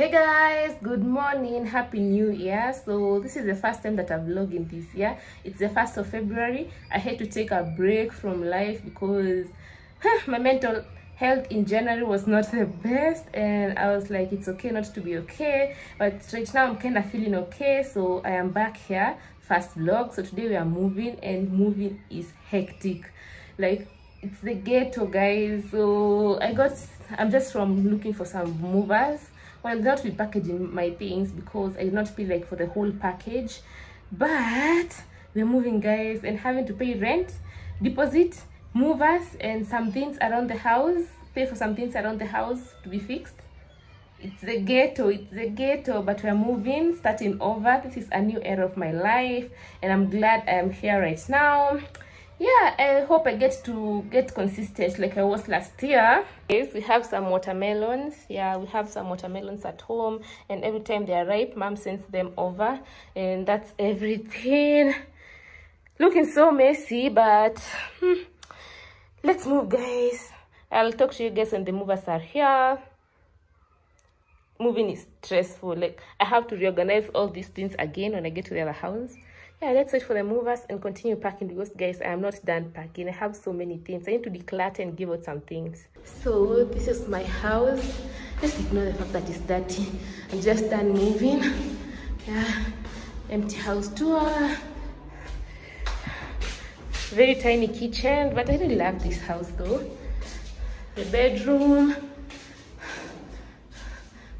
Hey guys, good morning, happy new year. So this is the first time that I'm vlogging this year. It's the 1st of February. I had to take a break from life because huh, my mental health in January was not the best and I was like it's okay not to be okay but right now I'm kind of feeling okay so I am back here first vlog. So today we are moving and moving is hectic. Like it's the ghetto guys. So I got I'm just from looking for some movers. Well not be packaging my things because I did not feel like for the whole package. But we're moving guys and having to pay rent deposit movers and some things around the house. Pay for some things around the house to be fixed it's the ghetto it's the ghetto but we're moving starting over. This is a new era of my life and i'm glad i am here right now. Yeah i hope i get to get consistent like i was last year. Yes we have some watermelons. Yeah we have some watermelons at home and every time they are ripe mom sends them over and that's everything. Looking so messy but hmm, let's move guys. I'll talk to you guys when the movers are here moving is stressful. Like i have to reorganize all these things again when i get to the other house. Yeah let's wait for the movers and continue packing because guys i am not done packing. I have so many things. I need to declutter and give out some things. So this is my house. Just ignore the fact that it's dirty i'm just done moving. Yeah empty house tour very tiny kitchen but i really love this house though. The bedroom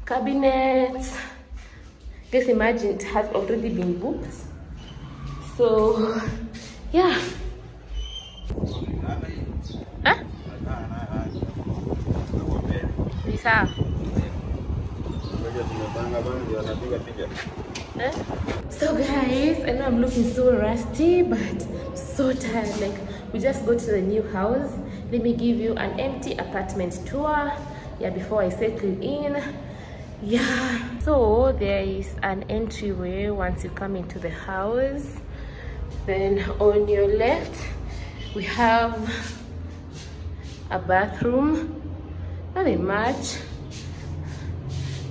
cabinets just imagine it has already been booked so yeah huh? Eh? So guys, I know I'm looking so rusty, but so tired. Like we just got to the new house. Let me give you an empty apartment tour. Yeah, before I settle in. Yeah. So there is an entryway once you come into the house. Then on your left, we have a bathroom. Nothing much.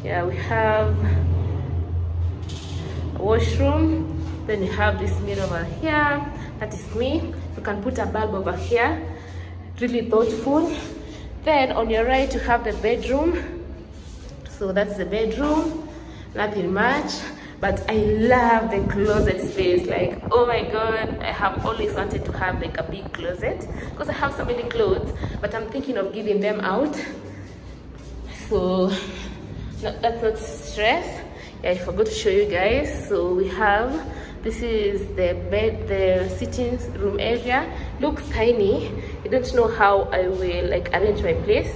Yeah, we have a washroom then you have this mirror over here that is me you can put a bulb over here really thoughtful then on your right you have the bedroom so that's the bedroom nothing much but i love the closet space like oh my god i have always wanted to have like a big closet because i have so many clothes but i'm thinking of giving them out so no, that's not stress yeah, I forgot to show you guys. So we have this is the bed, the sitting room area. Looks tiny. I don't know how I will like arrange my place.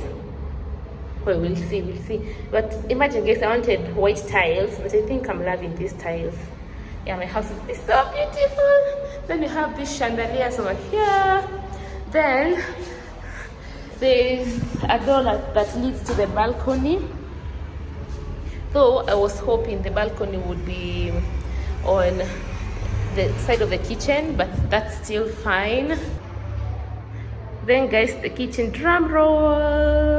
Well, we'll see, we'll see. But imagine, guys, I wanted white tiles, but I think I'm loving these tiles. Yeah, my house is so beautiful. Then we have these chandeliers over here. Then there's a door that, that leads to the balcony though I was hoping the balcony would be on the side of the kitchen but that's still fine then guys the kitchen drum rolls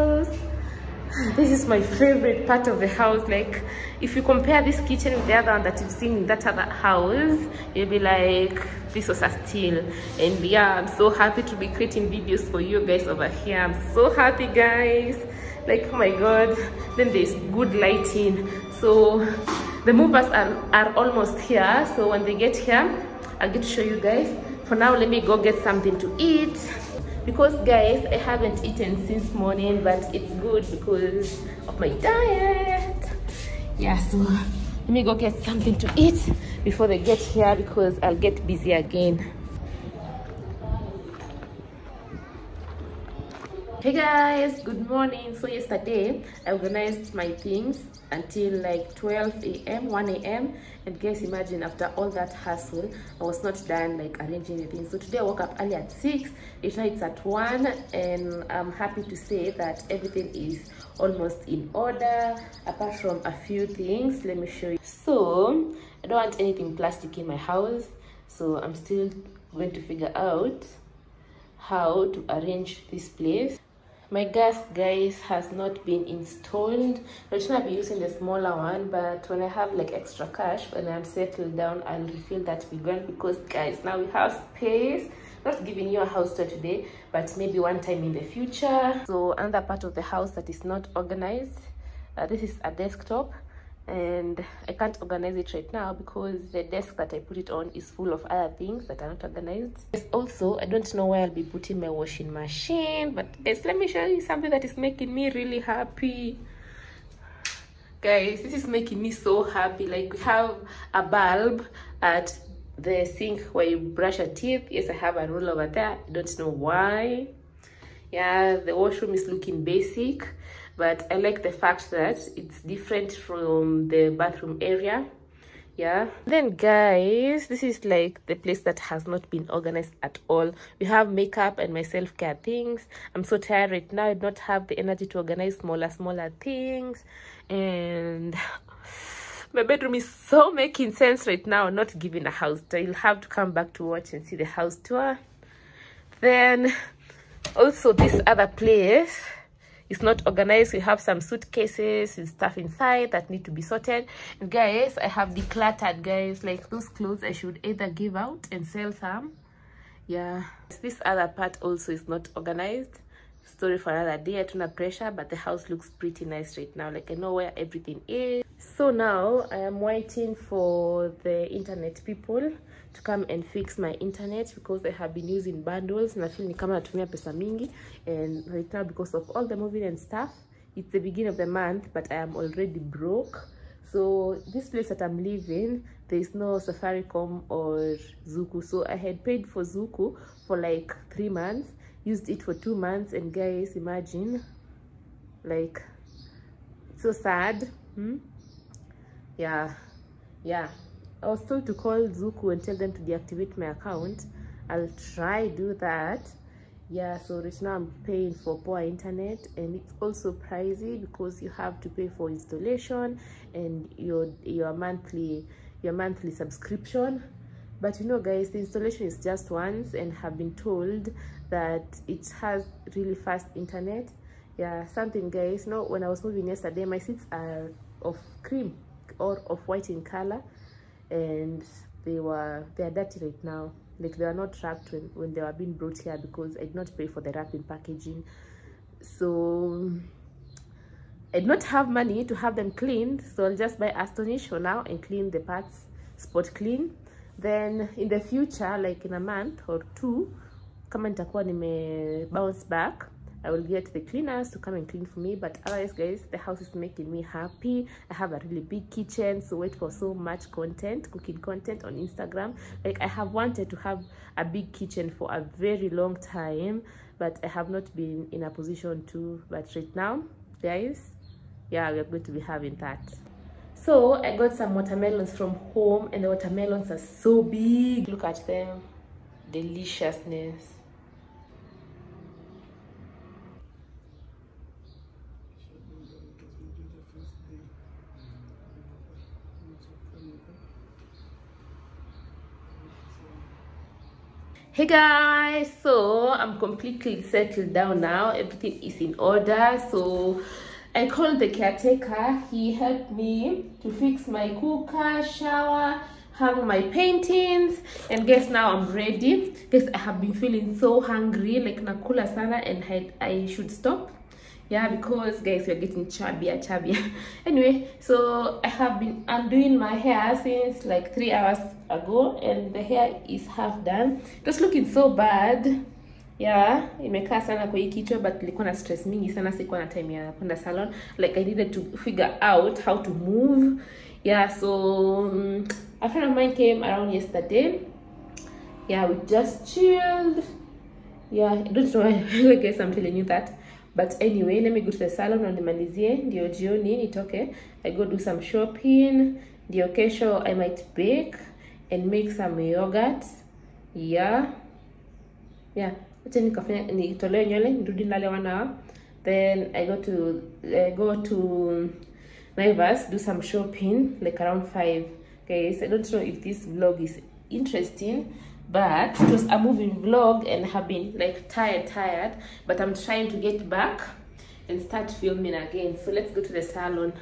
this is my favorite part of the house. Like if you compare this kitchen with the other one that you've seen in that other house you'll be like this was a steal and yeah i'm so happy to be creating videos for you guys over here. I'm so happy guys. Like oh my god. Then there's good lighting. So the movers are, are almost here. So when they get here i'll get to show you guys. For now let me go get something to eat because guys i haven't eaten since morning but it's good because of my diet. Yeah so let me go get something to eat before they get here because i'll get busy again hey guys. Good morning. So yesterday i organized my things until like 12 a.m 1 a.m and guys imagine after all that hustle i was not done like arranging anything so today i woke up early at 6 it's now it's at 1 and i'm happy to say that everything is almost in order apart from a few things. Let me show you. So i don't want anything plastic in my house. So i'm still going to figure out how to arrange this place my gas guys has not been installed. I'm gonna be using the smaller one but when i have like extra cash when i'm settled down i'll refill that big one because guys now we have space. Not giving you a house tour today but maybe one time in the future. So another part of the house that is not organized uh, this is a desktop and I can't organize it right now because the desk that I put it on is full of other things that are not organized. Yes, also, I don't know where I'll be putting my washing machine, but guys, let me show you something that is making me really happy. Guys, this is making me so happy. Like we have a bulb at the sink where you brush your teeth. Yes, I have a rule over there. I don't know why. Yeah, the washroom is looking basic but I like the fact that it's different from the bathroom area yeah. Then guys this is like the place that has not been organized at all. We have makeup and my self-care things. I'm so tired right now. I don't have the energy to organize smaller smaller things. And my bedroom is so making sense right now. Not giving a house. Tour you'll have to come back to watch and see the house tour. Then also this other place it's not organized. We have some suitcases with stuff inside that need to be sorted. And guys i have decluttered guys. Like those clothes i should either give out and sell some. Yeah. This other part also is not organized. Story for another day. I don't pressure but the house looks pretty nice right now. Like i know where everything is. So now i am waiting for the internet people to come and fix my internet because I have been using bundles. Na feel ni kama natumia pesa mingi and right now because of all the moving and stuff it's the beginning of the month but I am already broke. So this place that I'm living there is no Safaricom or Zuku. So I had paid for Zuku for like three months used it for two months and guys imagine like so sad. Hmm? yeah. Yeah I was told to call Zuku and tell them to deactivate my account. I'll try do that. Yeah, so right now I'm paying for poor internet and it's also pricey because you have to pay for installation and your your monthly your monthly subscription. But you know guys, the installation is just once and have been told that it has really fast internet. Yeah, something guys, you know, when I was moving yesterday, my seats are of cream or of white in color and they were they are dirty right now. Like they were not wrapped when, when they were being brought here because i did not pay for the wrapping packaging. So i did not have money to have them cleaned so i'll just buy astonish for now and clean the parts spot clean. Then in the future like in a month or two nitakuwa nime bounce back I will get the cleaners to come and clean for me. But otherwise, guys, the house is making me happy. I have a really big kitchen, so wait for so much content, cooking content on Instagram. Like I have wanted to have a big kitchen for a very long time, but I have not been in a position to. But right now, guys, yeah, we are going to be having that. So I got some watermelons from home, and the watermelons are so big. Look at them, deliciousness. Hey guys so i'm completely settled down now. Everything is in order. So i called the caretaker. He helped me to fix my cooker shower hang my paintings. And guess now i'm ready. Guess i have been feeling so hungry like nakula sana and I, I should stop yeah because guys we're getting chubbier chubbier anyway so i have been undoing my hair since like three hours ago and the hair is half done. Just looking so bad. Yeah imekaa sana kwa hii kichwa but nilikuwa na stress mingi sana sikuwa na time ya kwenda salon. Like i needed to figure out how to move. Yeah so um, a friend of mine came around yesterday. Yeah we just chilled. Yeah i don't know why i guess i'm telling you that but anyway let me go to the salon na nimalizie. Ndio jioni nitoke. I go do some shopping. Ndio kesho i might bake and make some yogurt. Yeah. Yeah. Acha nikafanya nywele nirudi nale wana. Then i go to I go to Naivas do some shopping like around five. Guys i don't know if this vlog is interesting but it was a moving vlog and have been like tired tired but i'm trying to get back and start filming again. So let's go to the salon